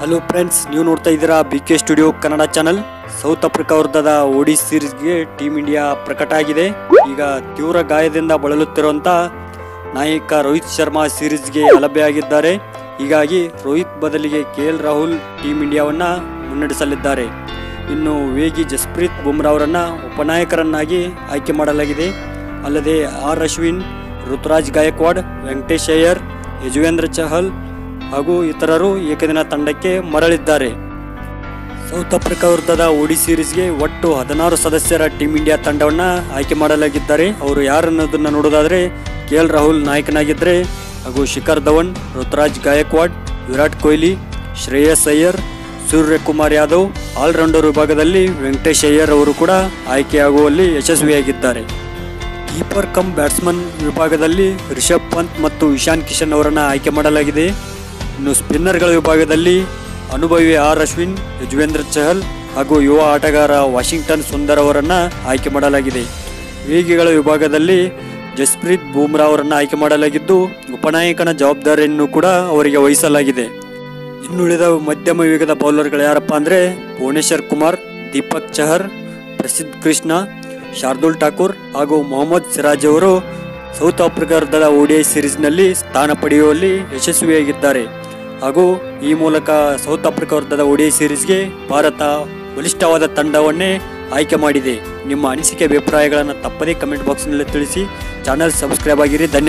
Hello friends ನೀವು ನೋಡ್ತಾ ಇದ್ದೀರಾ B K studio Kannada channel South Africa ವಿರುದ್ಧದ ಓಡಿ ಸೀರೀಸ್ಗೆ ಟೀಮ್ ಇಂಡಿಯಾ ಪ್ರಕಟ ಆಗಿದೆ. ಈಗ ತೀವ್ರ ಗಾಯದಿಂದ ಬಳಲುತ್ತಿರುವಂತ ನಾಯಕ ರೋಹಿತ್ ಶರ್ಮಾ ಸೀರೀಸ್ಗೆ ಆಗಿದ್ದಾರೆ. ಹೀಗಾಗಿ ರೋಹಿತ್ ಬದಲಿಗೆ ಕೆ ಎಲ್ ರಾಹುಲ್ ಟೀಮ್ ಇಂಡಿಯಾವನ್ನ ಮುನ್ನಡೆಸಲಿದ್ದಾರೆ. ಇನ್ನು ವೇಗಿ ಜಸ್ಪ್ರೀತ್ ಬುಮ್ರಾ ಅವರನ್ನು ಉಪನಾಯಕರನ್ನಾಗಿ ಆಯ್ಕೆ ಮಾಡಲಾಗಿದೆ. ಅಲ್ಲದೆ ಆರ್ ಅಶ್ವಿನ್, ಋತುರಾಜ್ ಗಾಯಕ್ವಾಡ್, ವೆಂಕಟೇಶ್ ಅಯ್ಯರ್, ಯಜುವೇಂದ್ರ ಚಹಲ್ ಹಾಗೂ ಇತರರು ಏಕದಿನ ತಂಡಕ್ಕೆ ಮರಳಿದ್ದಾರೆ. ಸೌತ್ ಆಫ್ರಿಕಾ ವಿರುದ್ಧದ ಓಡಿ ಸೀರೀಸ್ಗೆ ಒಟ್ಟು ಹದಿನಾರು ಸದಸ್ಯರ ಟೀಮ್ ಇಂಡಿಯಾ ತಂಡವನ್ನು ಆಯ್ಕೆ ಮಾಡಲಾಗಿದ್ದಾರೆ ಅವರು ಯಾರನ್ನೋದನ್ನು ನೋಡೋದಾದರೆ ಕೆ ಎಲ್ ರಾಹುಲ್ ನಾಯಕನಾಗಿದ್ದರೆ ಹಾಗೂ ಶಿಖರ್ ಧವನ್, ಋತುರಾಜ್ ಗಾಯಕ್ವಾಡ್, ವಿರಾಟ್ ಕೊಹ್ಲಿ, ಶ್ರೇಯಸ್ ಅಯ್ಯರ್, ಸೂರ್ಯಕುಮಾರ್ ಯಾದವ್, ಆಲ್ರೌಂಡರ್ ವಿಭಾಗದಲ್ಲಿ ವೆಂಕಟೇಶ್ ಅಯ್ಯರ್ ಅವರು ಕೂಡ ಆಯ್ಕೆಯಾಗುವಲ್ಲಿ ಯಶಸ್ವಿಯಾಗಿದ್ದಾರೆ. ಕೀಪರ್ ಕಮ್ ಬ್ಯಾಟ್ಸ್ಮನ್ ವಿಭಾಗದಲ್ಲಿ ರಿಷಬ್ ಪಂತ್ ಮತ್ತು ಇಶಾನ್ ಕಿಶನ್ ಅವರನ್ನು ಆಯ್ಕೆ ಮಾಡಲಾಗಿದೆ. ಇನ್ನು ಸ್ಪಿನ್ನರ್ಗಳ ವಿಭಾಗದಲ್ಲಿ ಅನುಭವಿ ಆರ್ ಅಶ್ವಿನ್, ಯಜುವೇಂದ್ರ ಚಹಲ್ ಹಾಗೂ ಯುವ ಆಟಗಾರ ವಾಷಿಂಗ್ಟನ್ ಸುಂದರ್ ಅವರನ್ನು ಆಯ್ಕೆ ಮಾಡಲಾಗಿದೆ. ವೇಗಿಗಳ ವಿಭಾಗದಲ್ಲಿ ಜಸ್ಪ್ರೀತ್ ಬೂಮ್ರಾ ಅವರನ್ನು ಆಯ್ಕೆ ಮಾಡಲಾಗಿದ್ದು, ಉಪನಾಯಕನ ಜವಾಬ್ದಾರಿಯನ್ನು ಕೂಡ ಅವರಿಗೆ ವಹಿಸಲಾಗಿದೆ. ಇನ್ನುಳಿದ ಮಧ್ಯಮ ವೇಗದ ಬೌಲರ್ಗಳು ಯಾರಪ್ಪ ಅಂದರೆ ಭುವನೇಶ್ವರ್ ಕುಮಾರ್, ದೀಪಕ್ ಚಹರ್, ಪ್ರಸಿದ್ಧ ಕೃಷ್ಣ, ಶಾರ್ದುಲ್ ಠಾಕೂರ್ ಹಾಗೂ ಮೊಹಮ್ಮದ್ ಸಿರಾಜ್ ಅವರು ಸೌತ್ ಆಫ್ರಿಕಾದ ಓಡಿಐ ಸಿರೀಸ್ನಲ್ಲಿ ಸ್ಥಾನ ಪಡೆಯುವಲ್ಲಿ ಯಶಸ್ವಿಯಾಗಿದ್ದಾರೆ. ಹಾಗೂ ಈ ಮೂಲಕ ಸೌತ್ ಆಫ್ರಿಕಾ ವಿರುದ್ಧದ ಓಡಿಐ ಸೀರೀಸ್ಗೆ ಭಾರತ ಬಲಿಷ್ಠವಾದ ತಂಡವನ್ನೇ ಆಯ್ಕೆ ಮಾಡಿದೆ. ನಿಮ್ಮ ಅನಿಸಿಕೆ ಅಭಿಪ್ರಾಯಗಳನ್ನು ತಪ್ಪದೇ ಕಮೆಂಟ್ ಬಾಕ್ಸ್ನಲ್ಲಿ ತಿಳಿಸಿ. ಚಾನಲ್ ಸಬ್ಸ್ಕ್ರೈಬ್ ಆಗಿರಿ. ಧನ್ಯವಾದ.